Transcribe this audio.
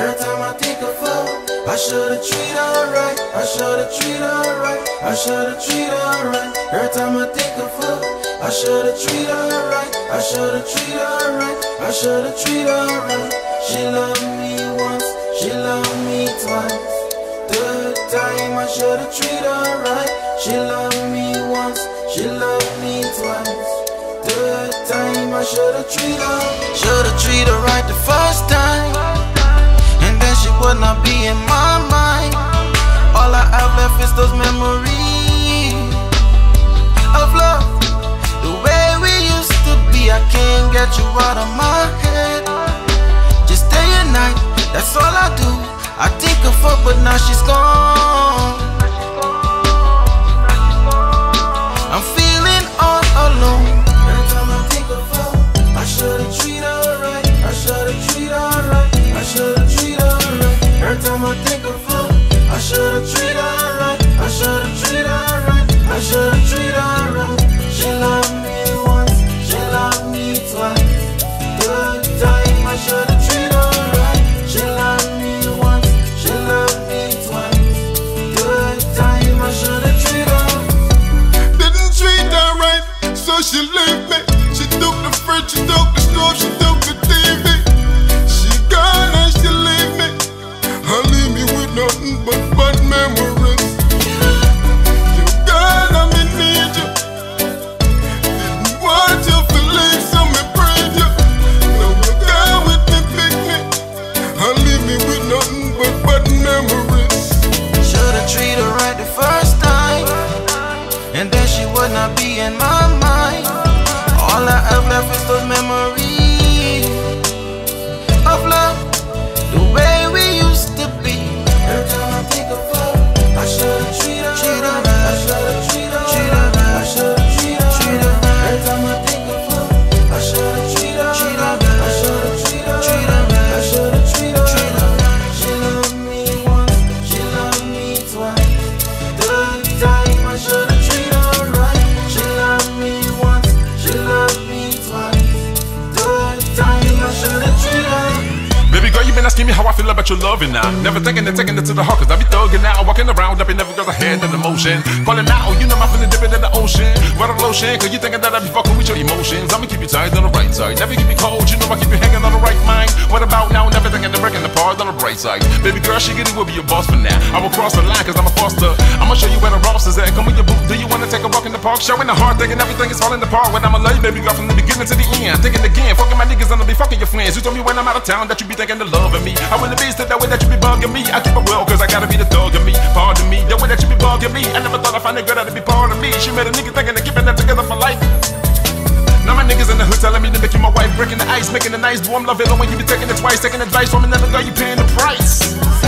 I think of foot, I should've treated her right. I should've treated her right. I should've treated her right. Every time I think of her, I should've treated her right. I should've treated her right. I should've treated her right. She loved me once, she loved me twice. Third time I should've treated her right. She loved me once, she loved me twice. Third time I should've treated her, should've treated her right the first time. Would not be in my mind. All I have left is those memories of love. The way we used to be, I can't get you out of my head. Just day and night, that's all I do. I think of her, but now she's gone. Nothing but bad memories. You gone and me need you. Didn't want you to leave, so me prayed you. Now you gone with me, pick me. And leave me with nothing but bad memories. Should've treated her right the first time. And then she would not be in my mind. All I have left is those memories I me how I feel about your loving now. Never thinking and taking it to the heart, cause I be thugging now. Walking around, up in every girl's head in the motion. Calling out, you know my feeling dipping in the ocean. Water lotion, cause you thinking that I be fucking with your emotions. I'ma keep you tight on the right side. Never keep me cold, you know I keep you hanging on the right mind. What about now? Never thinking to breaking apart on the bright side. Baby girl, she get will be your boss for now. I will cross the line, cause I'm a foster. I'ma show you where the Ross is at. Come with your boo, do you wanna take a walk in the park? Showing the heart, thinking everything is falling apart. When I'ma love you, baby girl, from the beginning to the end. Thinking again, fucking my niggas, and I'll be fucking your friends. You told me when I'm out of town that you be thinking of loving me. I wouldn't be that way that you be bugging me. I keep it well, cause I gotta be the thug of me. Pardon me, the way that you be bugging me. I never thought I'd find a girl that'd be part of me. She made a nigga thinking of keeping that together for life. Now my niggas in the hood telling me to make you my wife, breaking the ice, making it nice. I'm loving it when you be taking it twice, taking advice from another girl, you paying the price.